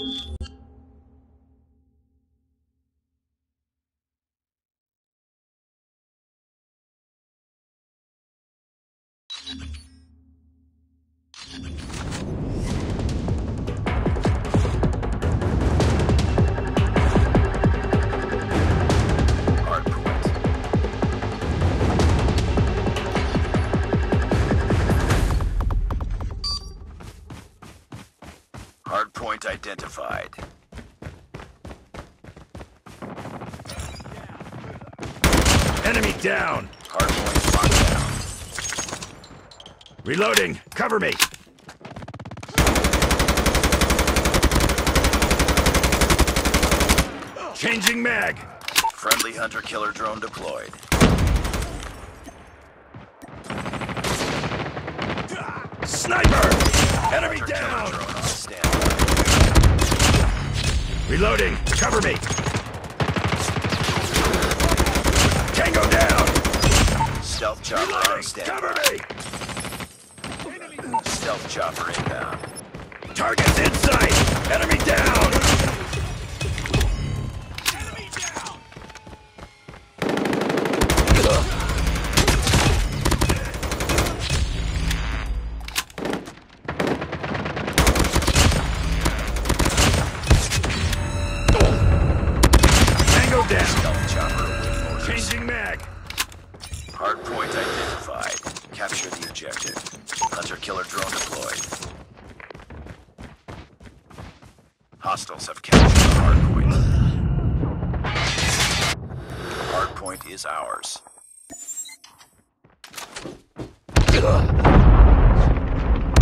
Hardpoint. Hardpoint identified. Enemy down! Hardpoint down. Reloading! Cover me! Changing mag! Friendly hunter-killer drone deployed. Sniper! Enemy down! On. Reloading! Cover me! Tango down! Stealth chopper on Reloading! standby. Cover me! Stealth chopper inbound. Targets in sight! Enemy down! Hardpoint identified. Capture the objective. Hunter-killer drone deployed. Hostiles have captured the hardpoint. Hardpoint is ours.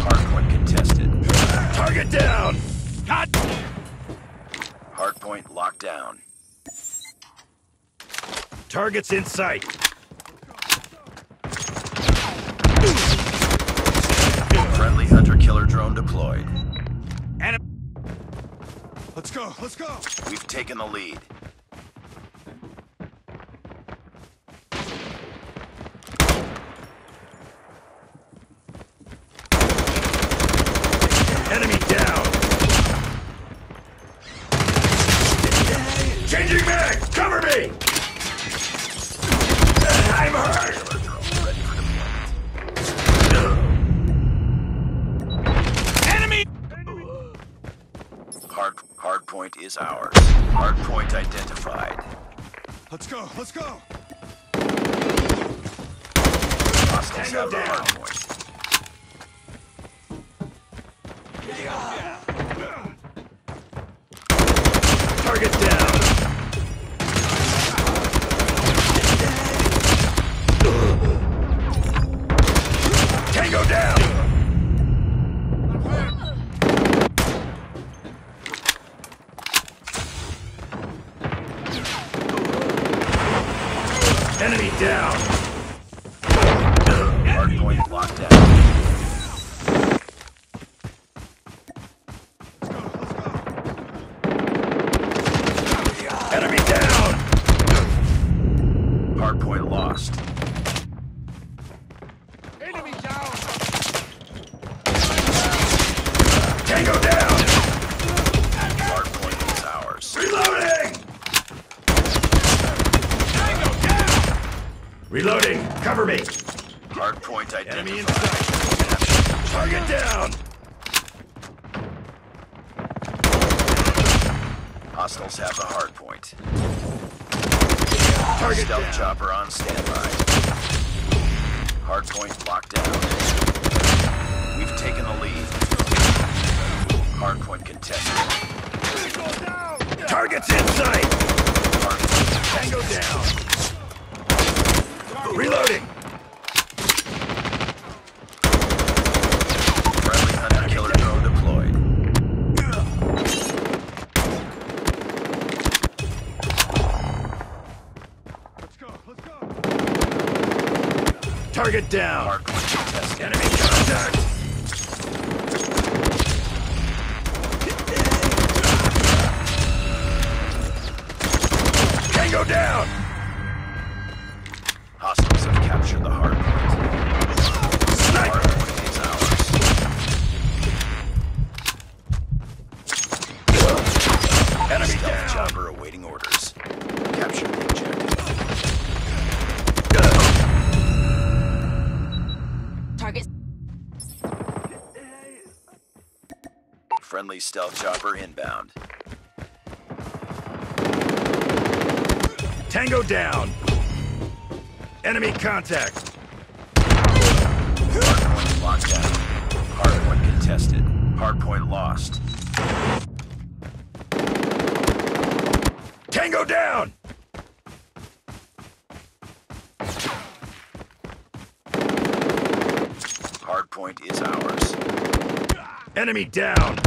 Hardpoint contested. Target down! God! Hardpoint locked down. Targets in sight! Friendly hunter-killer drone deployed. Enemy! Let's go, let's go! We've taken the lead. Hard hardpoint is ours. Hardpoint identified. Let's go, let's go! Hostiles have the hardpoint. Enemy down! Hardpoint locked down. Enemy down! Hardpoint lost. Enemy down! Tango down! Hardpoint is ours. Reloading! Reloading! Cover me! Hardpoint Enemy in identified. sight! Target down! Hostiles have the hardpoint. Target Stealth down! chopper on standby. Hardpoint locked down. We've taken the lead. Hardpoint contested. Targets in sight! Tango down! Target down. Hardcore. Enemy contact. Tango down. Hostiles have captured the hard point. Sniper. Hard point. Enemy down. Jobber awaiting orders. Friendly stealth chopper inbound. Tango down. Enemy contact. Hardpoint locked down. Hardpoint contested. Hardpoint lost. Tango down. Hardpoint is ours. Enemy down.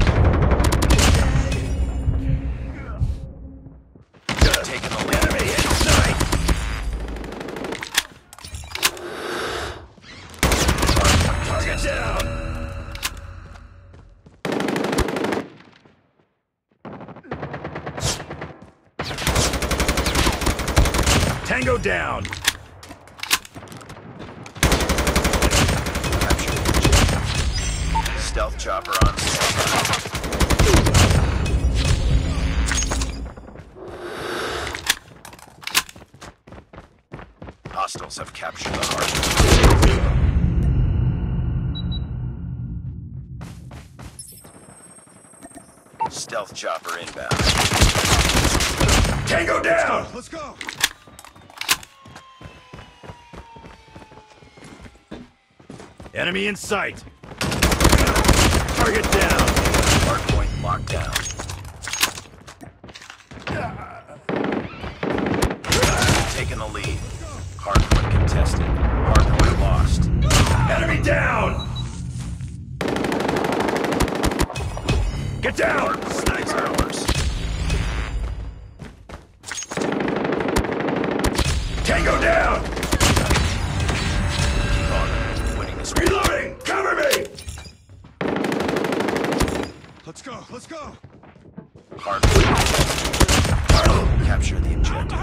Down. Stealth chopper on. Hostiles have captured the hardpoint. Stealth chopper inbound. Tango down. Let's go. Enemy in sight. Target down. Hardpoint locked down. Let's go. Hardpoint. Capture the objective.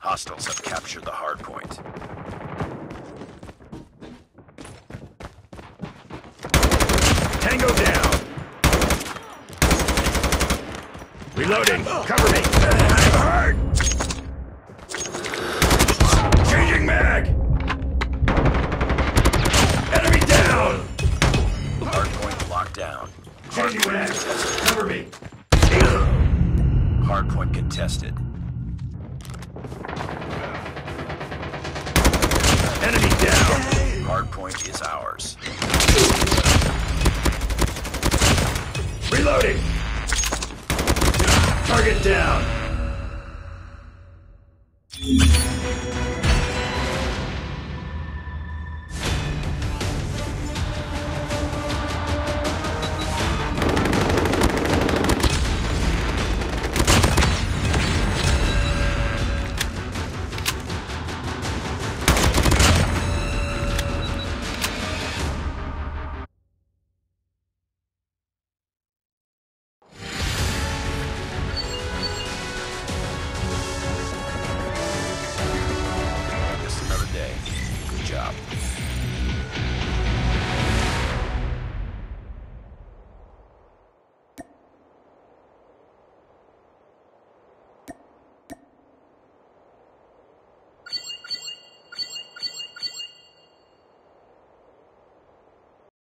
Hostiles have captured the hardpoint. Tango down. Reloading. Cover me. I'm hurt. Changing mag. Changing mag. Cover me. Hardpoint contested. Enemy down. Hardpoint is ours. Reloading. Target down.